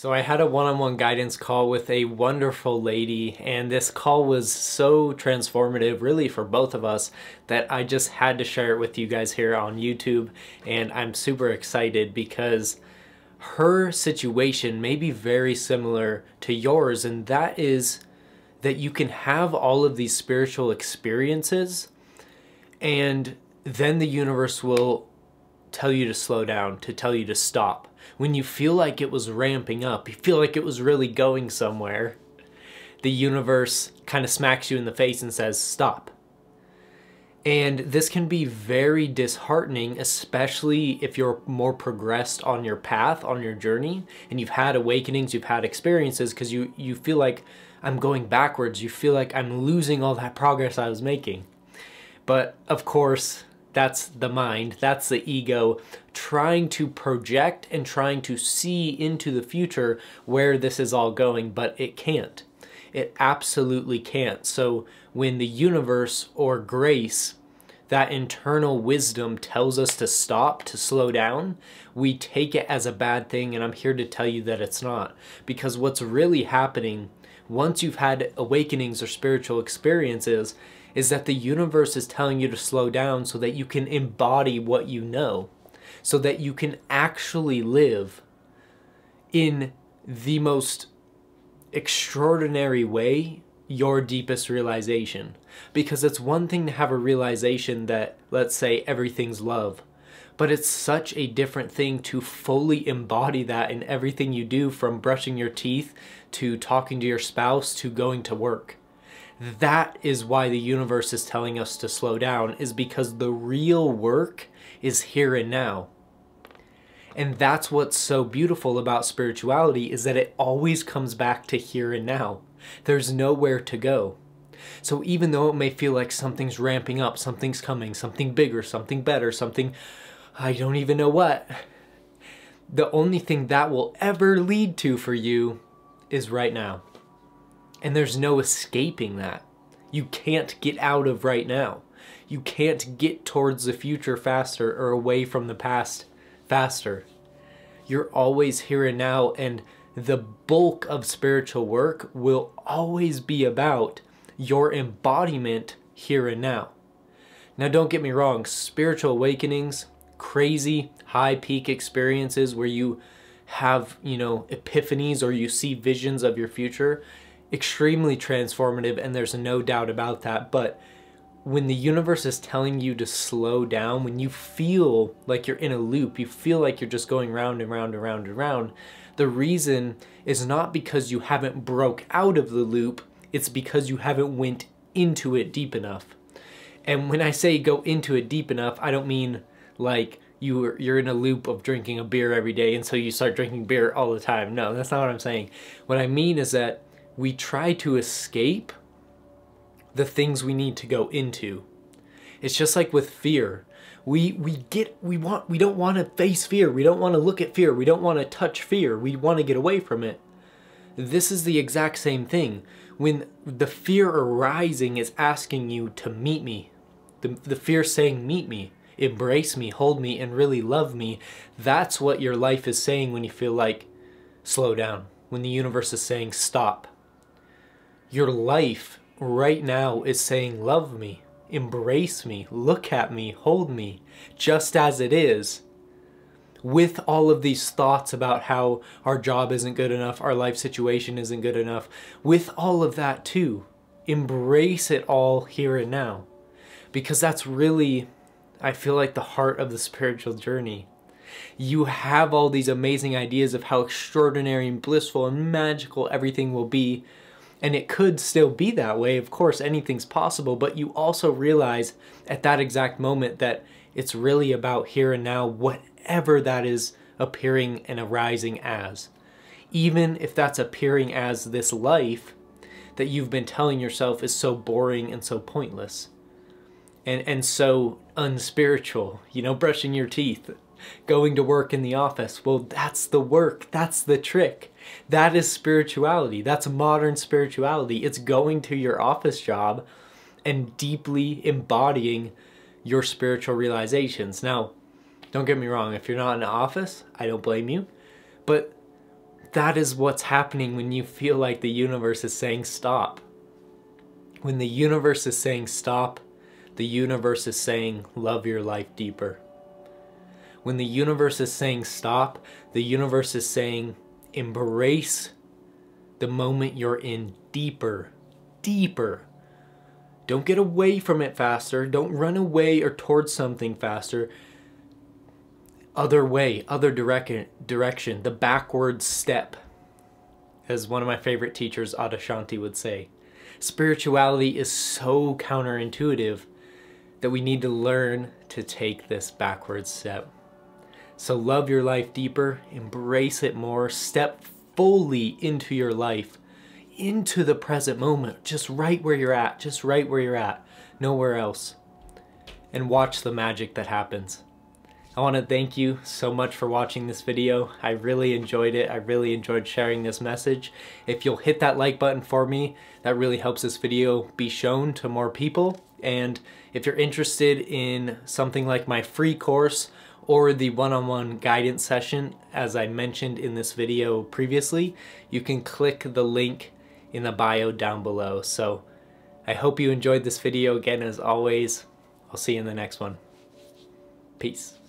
So I had a one-on-one guidance call with a wonderful lady and this call was so transformative really for both of us that I just had to share it with you guys here on YouTube and I'm super excited because her situation may be very similar to yours and that is that you can have all of these spiritual experiences and then the universe will tell you to slow down, to tell you to stop when you feel like it was ramping up, you feel like it was really going somewhere, the universe kind of smacks you in the face and says, stop. And this can be very disheartening, especially if you're more progressed on your path, on your journey, and you've had awakenings, you've had experiences, because you, you feel like I'm going backwards. You feel like I'm losing all that progress I was making. But of course, that's the mind, that's the ego trying to project and trying to see into the future where this is all going, but it can't. It absolutely can't. So when the universe or grace, that internal wisdom tells us to stop, to slow down, we take it as a bad thing, and I'm here to tell you that it's not. Because what's really happening once you've had awakenings or spiritual experiences is that the universe is telling you to slow down so that you can embody what you know, so that you can actually live in the most extraordinary way your deepest realization. Because it's one thing to have a realization that, let's say, everything's love, but it's such a different thing to fully embody that in everything you do from brushing your teeth to talking to your spouse to going to work that is why the universe is telling us to slow down is because the real work is here and now. And that's what's so beautiful about spirituality is that it always comes back to here and now. There's nowhere to go. So even though it may feel like something's ramping up, something's coming, something bigger, something better, something I don't even know what, the only thing that will ever lead to for you is right now. And there's no escaping that. You can't get out of right now. You can't get towards the future faster or away from the past faster. You're always here and now, and the bulk of spiritual work will always be about your embodiment here and now. Now, don't get me wrong, spiritual awakenings, crazy high peak experiences where you have, you know, epiphanies or you see visions of your future, extremely transformative and there's no doubt about that but when the universe is telling you to slow down when you feel like you're in a loop you feel like you're just going round and round and round and round the reason is not because you haven't broke out of the loop it's because you haven't went into it deep enough. And when i say go into it deep enough i don't mean like you you're in a loop of drinking a beer every day and so you start drinking beer all the time. No that's not what i'm saying. What i mean is that we try to escape the things we need to go into. It's just like with fear. We we get we want we don't want to face fear. We don't want to look at fear. We don't want to touch fear. We want to get away from it. This is the exact same thing. When the fear arising is asking you to meet me, the, the fear saying meet me, embrace me, hold me, and really love me, that's what your life is saying when you feel like slow down. When the universe is saying stop. Your life right now is saying, Love me, embrace me, look at me, hold me, just as it is. With all of these thoughts about how our job isn't good enough, our life situation isn't good enough, with all of that too, embrace it all here and now. Because that's really, I feel like, the heart of the spiritual journey. You have all these amazing ideas of how extraordinary and blissful and magical everything will be and it could still be that way. Of course, anything's possible, but you also realize at that exact moment that it's really about here and now, whatever that is appearing and arising as. Even if that's appearing as this life that you've been telling yourself is so boring and so pointless and, and so unspiritual, you know, brushing your teeth, going to work in the office. Well, that's the work, that's the trick. That is spirituality. That's modern spirituality. It's going to your office job and deeply embodying your spiritual realizations. Now, don't get me wrong, if you're not in an office, I don't blame you. But that is what's happening when you feel like the universe is saying stop. When the universe is saying stop, the universe is saying love your life deeper. When the universe is saying stop, the universe is saying embrace the moment you're in deeper, deeper. Don't get away from it faster. Don't run away or towards something faster. Other way, other direction, direction, the backward step, as one of my favorite teachers, Adyashanti, would say. Spirituality is so counterintuitive that we need to learn to take this backward step. So love your life deeper, embrace it more, step fully into your life, into the present moment, just right where you're at, just right where you're at, nowhere else. And watch the magic that happens. I want to thank you so much for watching this video. I really enjoyed it. I really enjoyed sharing this message. If you'll hit that like button for me, that really helps this video be shown to more people. And if you're interested in something like my free course or the one-on-one -on -one guidance session, as I mentioned in this video previously, you can click the link in the bio down below. So I hope you enjoyed this video again as always. I'll see you in the next one. Peace.